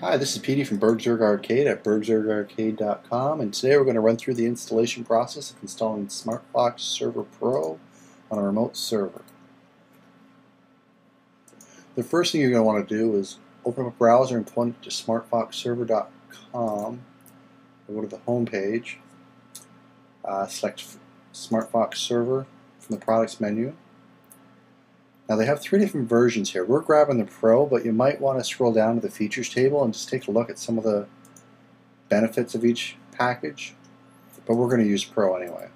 Hi, this is Petey from BurgZerg Arcade at burgzergarcade.com and today we're going to run through the installation process of installing SmartFox Server Pro on a remote server. The first thing you're going to want to do is open up a browser and point to smartfoxserver.com go to the home page, uh, select SmartFox Server from the products menu now they have three different versions here. We're grabbing the Pro, but you might want to scroll down to the features table and just take a look at some of the benefits of each package. But we're going to use Pro anyway.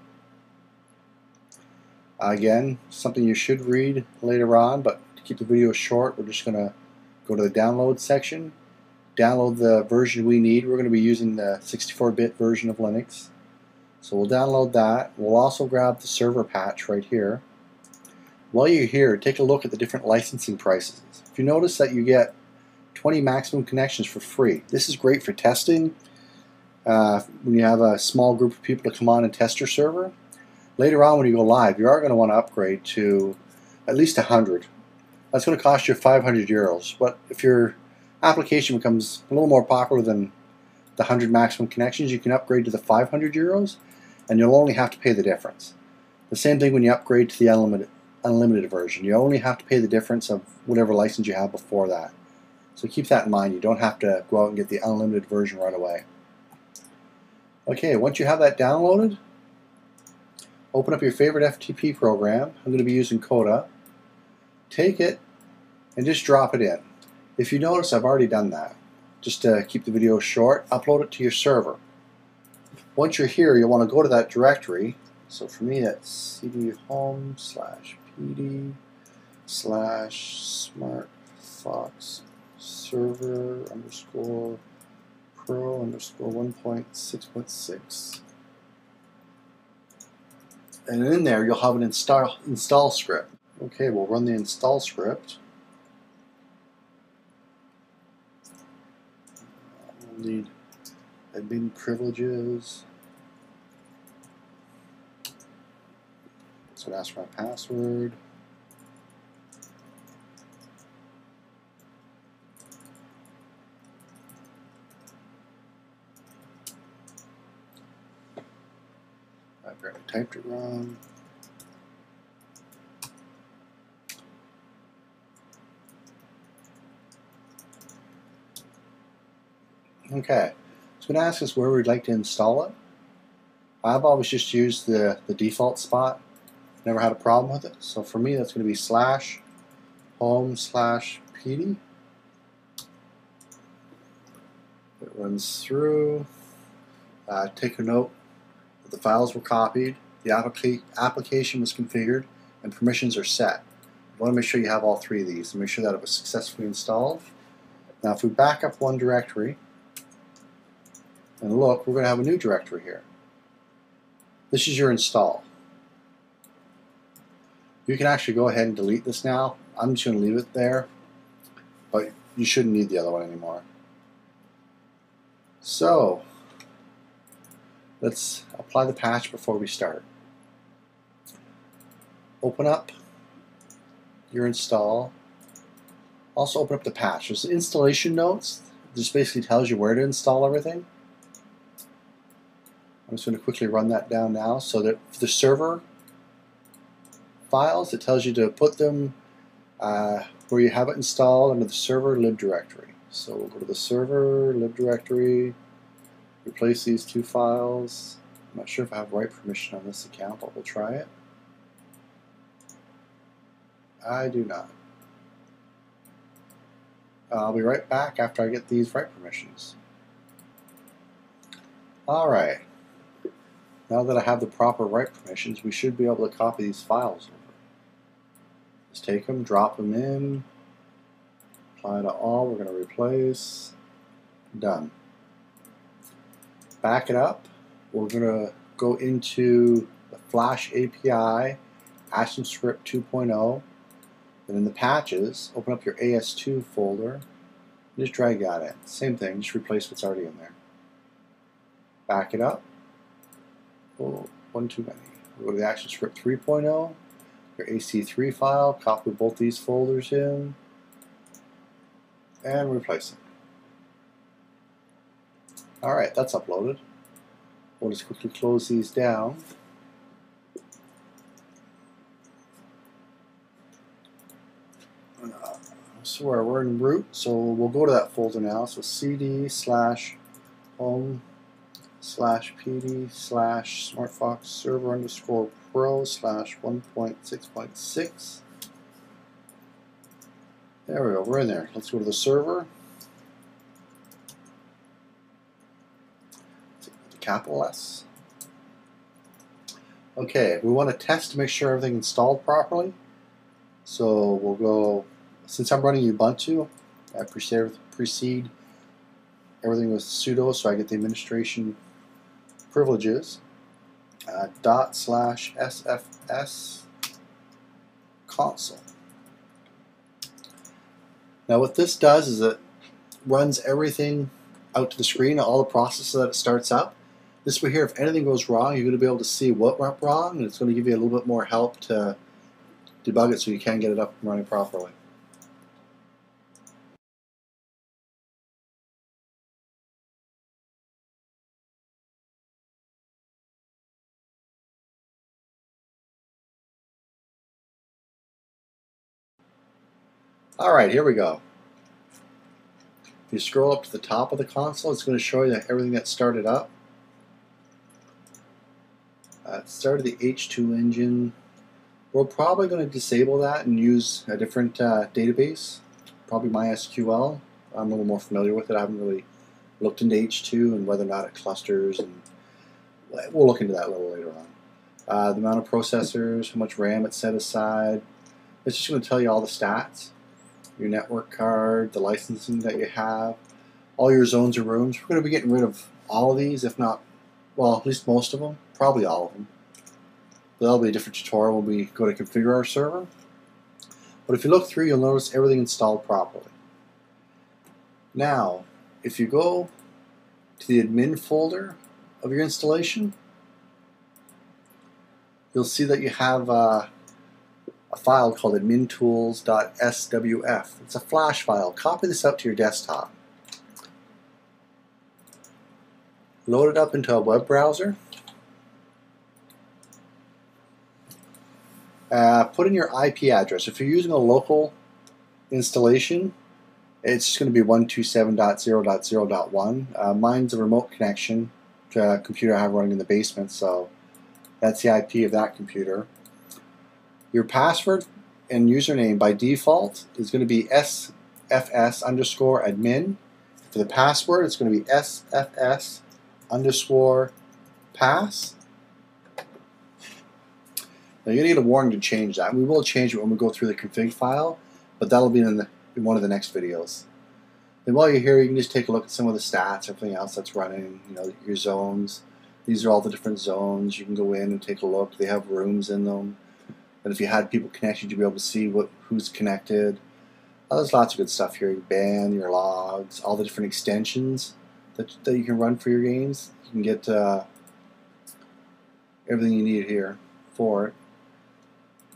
Again, something you should read later on, but to keep the video short, we're just going to go to the download section, download the version we need. We're going to be using the 64-bit version of Linux. So we'll download that. We'll also grab the server patch right here. While you're here, take a look at the different licensing prices. If you notice that you get 20 maximum connections for free, this is great for testing. Uh, when you have a small group of people to come on and test your server. Later on when you go live, you are going to want to upgrade to at least 100. That's going to cost you 500 euros. But if your application becomes a little more popular than the 100 maximum connections, you can upgrade to the 500 euros and you'll only have to pay the difference. The same thing when you upgrade to the unlimited, unlimited version. You only have to pay the difference of whatever license you have before that. So keep that in mind. You don't have to go out and get the unlimited version right away. Okay, once you have that downloaded, open up your favorite FTP program. I'm going to be using Coda. Take it and just drop it in. If you notice, I've already done that. Just to keep the video short, upload it to your server. Once you're here, you'll want to go to that directory. So for me, that's cd home slash pd slash smart fox server underscore pro underscore 1.6.6 and in there you'll have an install install script. Okay we'll run the install script. We'll need admin privileges So it asks for my password. I've already typed it wrong. Okay, it's going to ask us where we'd like to install it. I've always just used the, the default spot Never had a problem with it. So for me, that's going to be slash home slash PD. It runs through. Uh, take a note that the files were copied, the applica application was configured, and permissions are set. You want to make sure you have all three of these and make sure that it was successfully installed. Now if we back up one directory and look, we're going to have a new directory here. This is your install. You can actually go ahead and delete this now. I'm just going to leave it there, but you shouldn't need the other one anymore. So, let's apply the patch before we start. Open up your install. Also open up the patch. There's installation notes. This basically tells you where to install everything. I'm just going to quickly run that down now so that the server files, it tells you to put them uh, where you have it installed under the server lib directory. So we'll go to the server lib directory, replace these two files. I'm not sure if I have write permission on this account, but we'll try it. I do not. I'll be right back after I get these write permissions. Alright. Now that I have the proper write permissions, we should be able to copy these files just take them, drop them in, apply to all, we're going to replace, done. Back it up, we're going to go into the Flash API, ActionScript 2.0, and in the patches, open up your AS2 folder, and just drag that in. Same thing, just replace what's already in there. Back it up. Oh, one too many. We'll go to the ActionScript 3.0, your AS3 file, copy both these folders in, and replace them. Alright, that's uploaded. We'll just quickly close these down. Uh, so we're in root, so we'll go to that folder now. So cd slash home slash pd slash smartfox server underscore pro slash 1.6.6. There we go, we're in there. Let's go to the server. capital S. Okay, we want to test to make sure everything installed properly. So we'll go, since I'm running Ubuntu, I precede, precede everything with sudo so I get the administration privileges. Uh, dot slash sfs console. Now what this does is it runs everything out to the screen, all the processes that it starts up. This way here, if anything goes wrong, you're going to be able to see what went wrong, and it's going to give you a little bit more help to debug it so you can get it up and running properly. Alright, here we go. If you scroll up to the top of the console, it's going to show you everything that started up. Uh, started the H2 engine. We're probably going to disable that and use a different uh, database, probably MySQL. I'm a little more familiar with it. I haven't really looked into H2 and whether or not it clusters, and we'll look into that a little later on. Uh, the amount of processors, how much RAM it's set aside. It's just going to tell you all the stats, your network card, the licensing that you have, all your zones and rooms. We're going to be getting rid of all of these, if not, well, at least most of them probably all of them. But that'll be a different tutorial when we go to configure our server. But if you look through, you'll notice everything installed properly. Now, if you go to the admin folder of your installation, you'll see that you have uh, a file called admintools.swf. It's a flash file. Copy this up to your desktop. Load it up into a web browser. Uh, put in your IP address. If you're using a local installation, it's going to be 127.0.0.1. Uh, mine's a remote connection to a computer I have running in the basement, so that's the IP of that computer. Your password and username by default is going to be sfs underscore admin. For the password, it's going to be sfs underscore pass. Now you're going to get a warning to change that. We will change it when we go through the config file, but that'll be in, the, in one of the next videos. And while you're here, you can just take a look at some of the stats, everything else that's running, you know, your zones. These are all the different zones. You can go in and take a look. They have rooms in them. And if you had people connected, you'd be able to see what who's connected. Oh, there's lots of good stuff here. Your ban, your logs, all the different extensions that, that you can run for your games. You can get uh, everything you need here for it.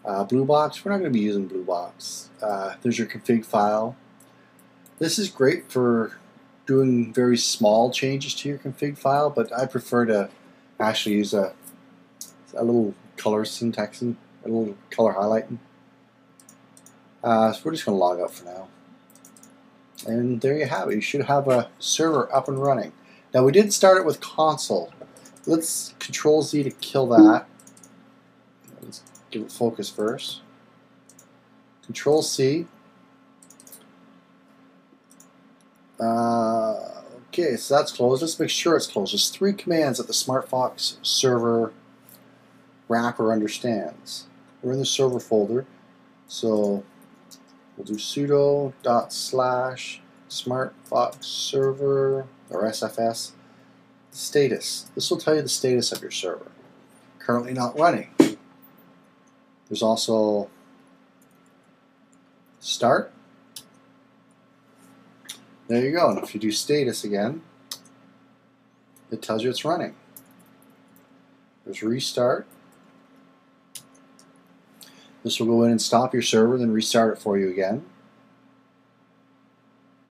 Uh, Blue Box, we're not going to be using Blue Box. Uh, there's your config file. This is great for doing very small changes to your config file, but I prefer to actually use a, a little color syntaxing, a little color highlighting. Uh, so we're just going to log out for now. And there you have it. You should have a server up and running. Now we did start it with console. Let's Control Z to kill that Let's give it focus first. Control C. Uh, okay, so that's closed. Let's make sure it's closed. There's three commands that the SmartFox server wrapper understands. We're in the server folder, so we'll do sudo dot slash SmartFox server or SFS status. This will tell you the status of your server. Currently not running. There's also start. There you go. And if you do status again, it tells you it's running. There's restart. This will go in and stop your server, then restart it for you again.